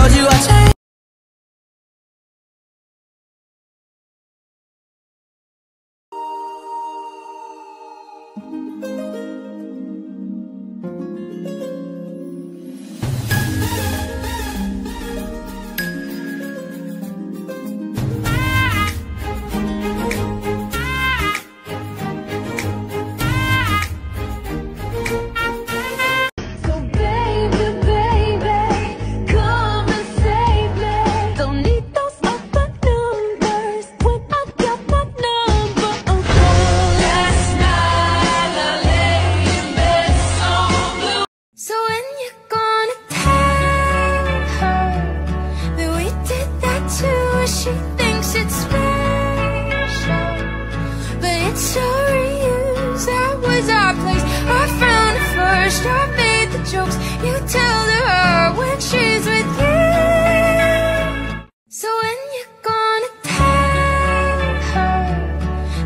told you I changed. Too? She thinks it's special, but it's a reuse. That was our place. Found it first. I made the jokes. You tell her when she's with you. So when you're gonna tell her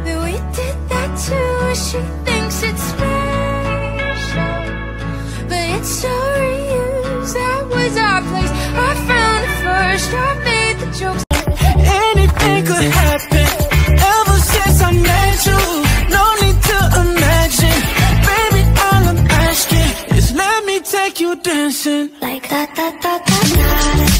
that we did that too? She take you dancing like that, that, that, that, that.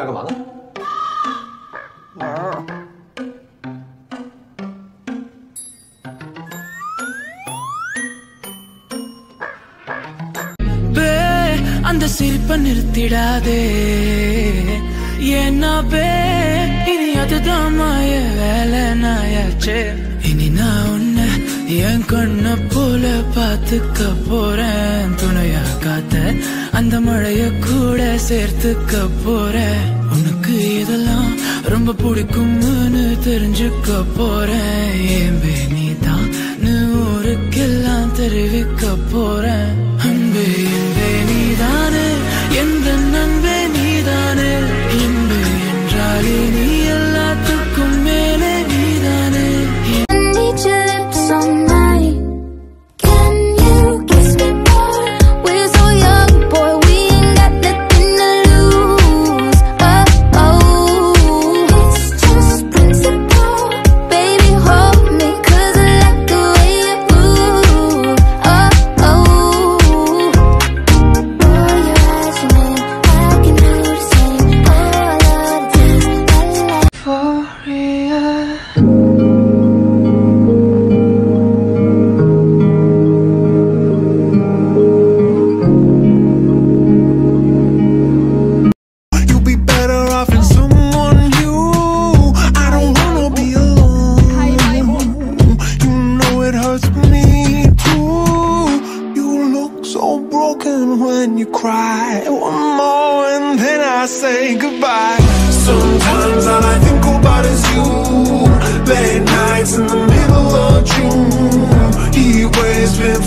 要干嘛呢？玩儿。அந்த சிரிப்ப நிறுத்திடாதே ஏன்னா பே இனி அதுதான் மாய வேலை நாயாச்சே இனி நான் என் கண்ண போல பாத்துக்க போறேன். துணையா காத்த அந்த மழைய கூட சேர்த்துக்க போறேன். உனக்கு இதெல்லாம் ரொம்ப பிடிக்கும்னு தெரிஞ்சுக்க போறேன். ஏன் நீ you cry One more and then I say goodbye. Sometimes all I think about is you. Late nights in the middle of June. Heat waves been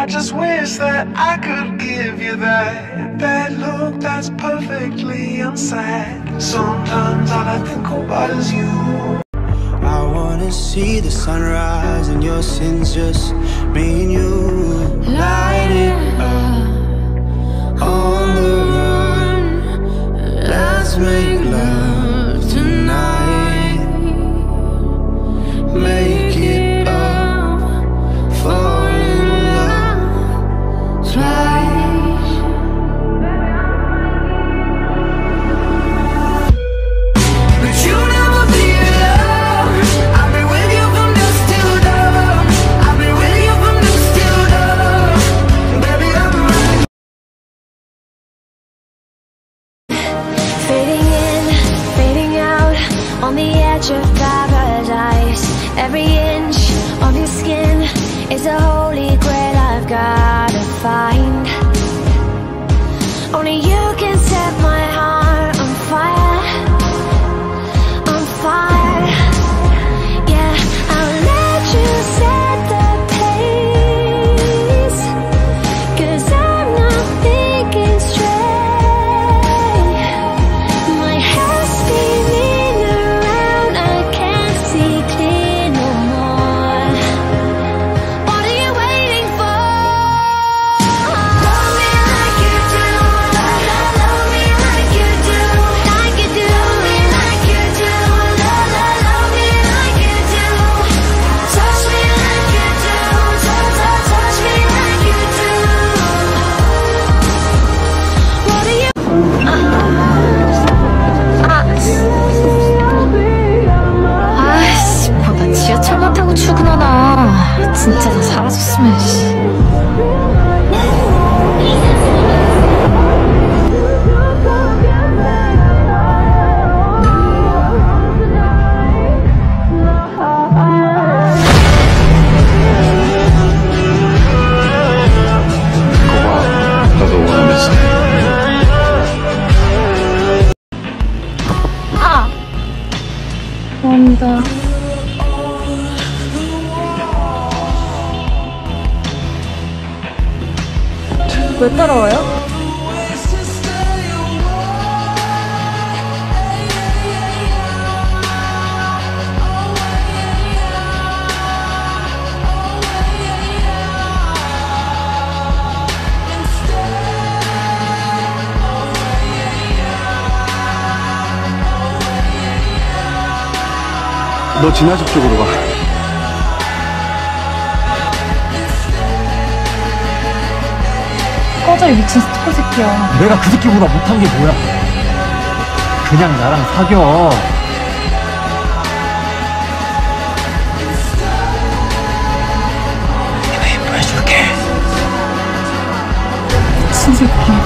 I just wish that I could give you that that look that's perfectly unsaid. Sometimes all I think about is you. I wanna see the sunrise and your sins just me and you. Light it up on the run. Let's make sky 감사합니다. 왜 따라와요? 너 진화식 쪽으로 가. 꺼져 이 미친 스토커 새끼야. 내가 그 새끼보다 못한 게 뭐야? 그냥 나랑 사겨. 미친 새끼.